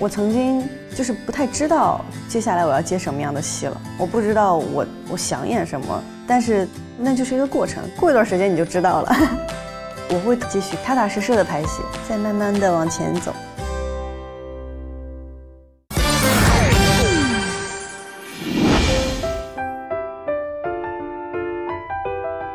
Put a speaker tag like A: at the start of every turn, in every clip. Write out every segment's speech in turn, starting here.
A: 我曾经就是不太知道接下来我要接什么样的戏了，我不知道我我想演什么，但是那就是一个过程，过一段时间你就知道了。我会继续踏踏实实的拍戏，再慢慢的往前走。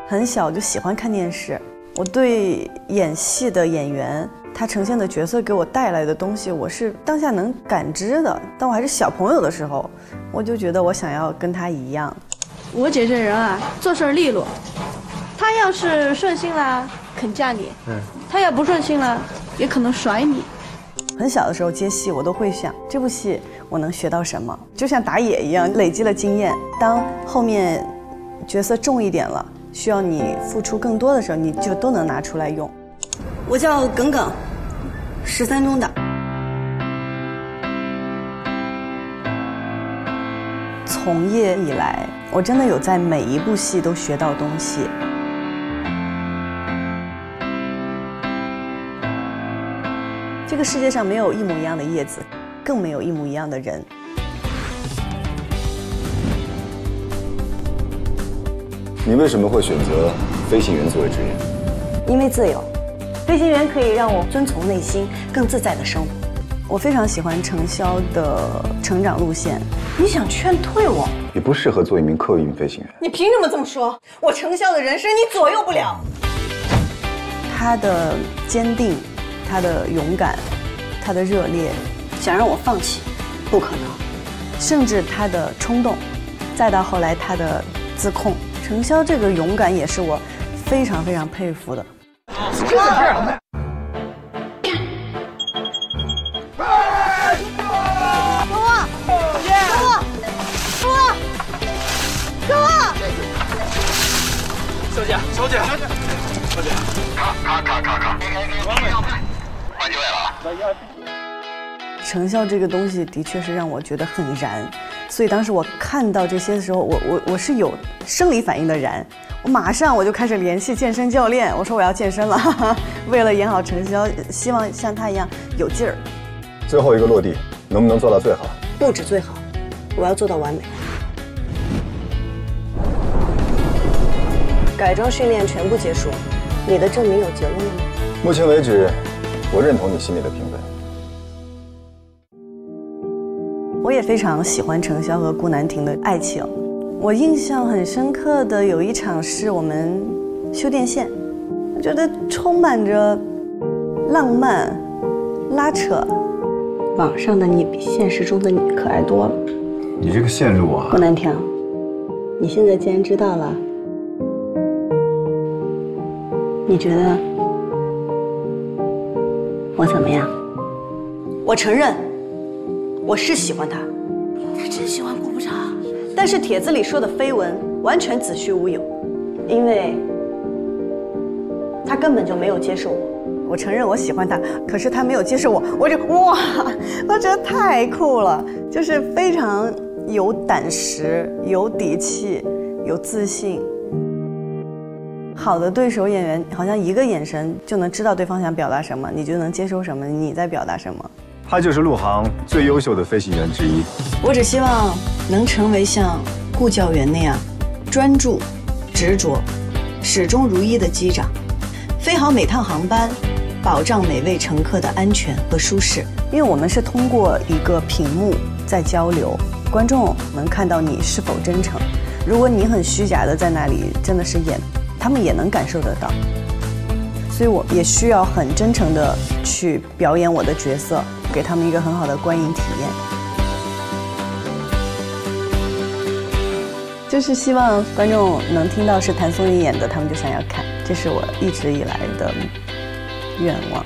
A: 很小就喜欢看电视，我对演戏的演员，他呈现的角色给我带来的东西，我是当下能感知的。当我还是小朋友的时候，我就觉得我想要跟他一样。
B: 我姐这人啊，做事利落。她要是顺心了，肯嫁你；嗯，她要不顺心了，也可能甩你。
A: 很小的时候接戏，我都会想这部戏我能学到什么，就像打野一样，累积了经验。当后面角色重一点了。需要你付出更多的时候，你就都能拿出来用。我叫耿耿，十三中的。从业以来，我真的有在每一部戏都学到东西。这个世界上没有一模一样的叶子，更没有一模一样的人。
C: 你为什么会选择飞行员作为职业？
A: 因为自由，飞行员可以让我遵从内心，更自在的生活。我非常喜欢程潇的成长路线。
D: 你想劝退我？
C: 你不适合做一名客运飞行员。
D: 你凭什么这么说？我程潇的人生你左右不了。
A: 他的坚定，他的勇敢，他的热烈，
D: 想让我放弃，不可能。
A: 甚至他的冲动，再到后来他的自控。程潇这个勇敢也是我非常非常佩服的。是是是。
B: 给我，给我，给我，给我。
E: 小姐，小姐，小姐，卡卡卡卡卡，
A: 换机位了。程潇这个东西的确是让我觉得很燃。所以当时我看到这些的时候，我我我是有生理反应的燃，我马上我就开始联系健身教练，我说我要健身了，为了演好程潇，希望像他一样有劲儿。
C: 最后一个落地，能不能做到最好？
D: 不止最好，我要做到完美。改装训练全部结束，你的证明有结论了吗？
C: 目前为止，我认同你心里的评分。
A: 也非常喜欢程潇和顾南亭的爱情。我印象很深刻的有一场是我们修电线，我觉得充满着浪漫、拉扯。
D: 网上的你比现实中的你可爱多了。
C: 你这个线路啊，
D: 顾南亭，你现在既然知道了，你觉得我怎么样？
A: 我承认。我是喜欢他，
D: 他真喜欢顾部长，
A: 但是帖子里说的绯闻完全子虚乌有，因为他根本就没有接受我。我承认我喜欢他，可是他没有接受我，我就哇，我觉得太酷了，就是非常有胆识、有底气、有自信。好的对手演员好像一个眼神就能知道对方想表达什么，你就能接收什么，你在表达什么。
C: 他就是陆航最优秀的飞行员之一。
A: 我只希望能成为像顾教员那样专注、执着、始终如一的机长，飞好每趟航班，保障每位乘客的安全和舒适。因为我们是通过一个屏幕在交流，观众能看到你是否真诚。如果你很虚假的在那里，真的是演，他们也能感受得到。所以我也需要很真诚的去表演我的角色。给他们一个很好的观影体验，就是希望观众能听到是谭松韵演的，他们就想要看，这是我一直以来的愿望。